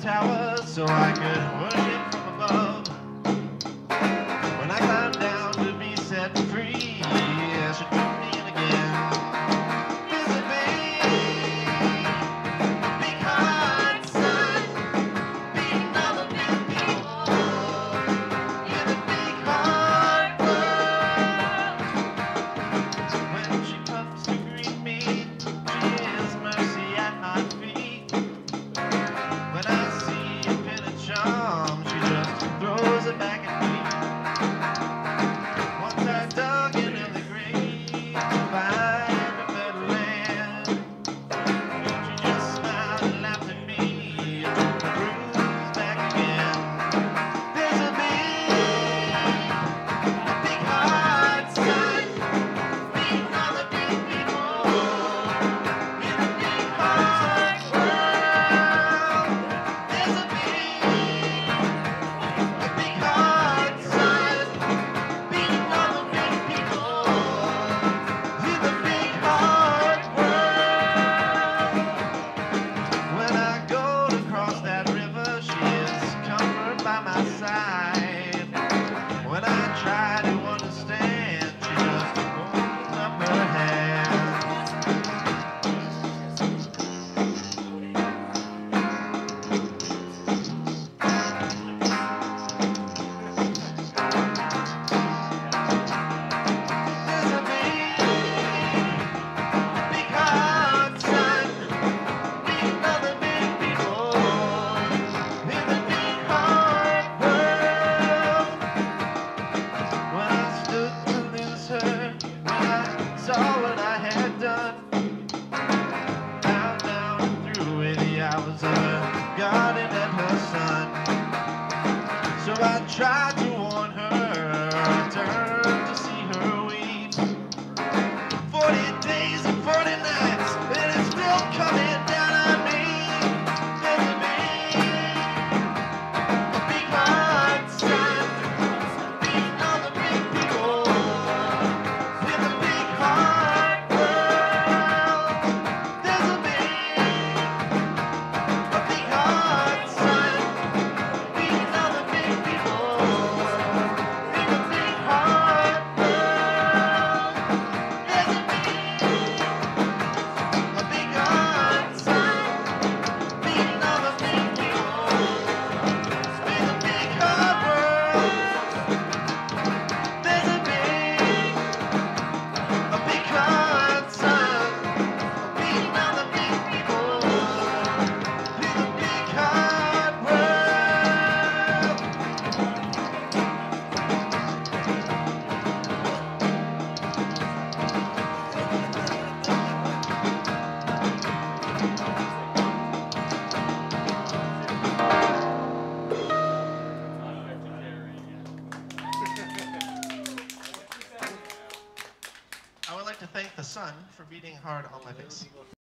tower so I could worship. tried Hassan for beating hard on my face.